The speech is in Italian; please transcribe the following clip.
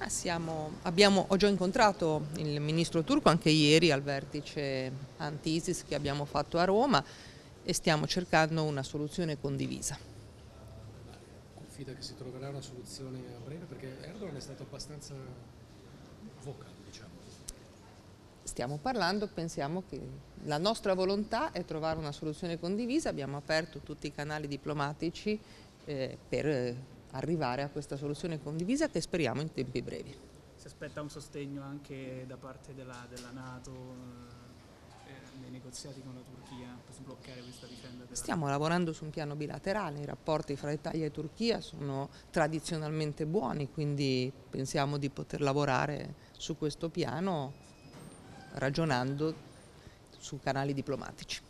Ah, siamo, abbiamo, ho già incontrato il ministro turco anche ieri al vertice anti-ISIS che abbiamo fatto a Roma e stiamo cercando una soluzione condivisa. Confida che si troverà una soluzione a breve perché Erdogan è stato abbastanza vocale, diciamo. Stiamo parlando, pensiamo che la nostra volontà è trovare una soluzione condivisa, abbiamo aperto tutti i canali diplomatici eh, per eh, arrivare a questa soluzione condivisa che speriamo in tempi brevi. Si aspetta un sostegno anche da parte della, della Nato eh, nei negoziati con la Turchia per sbloccare questa vicenda? Della... Stiamo lavorando su un piano bilaterale, i rapporti fra Italia e Turchia sono tradizionalmente buoni, quindi pensiamo di poter lavorare su questo piano ragionando su canali diplomatici.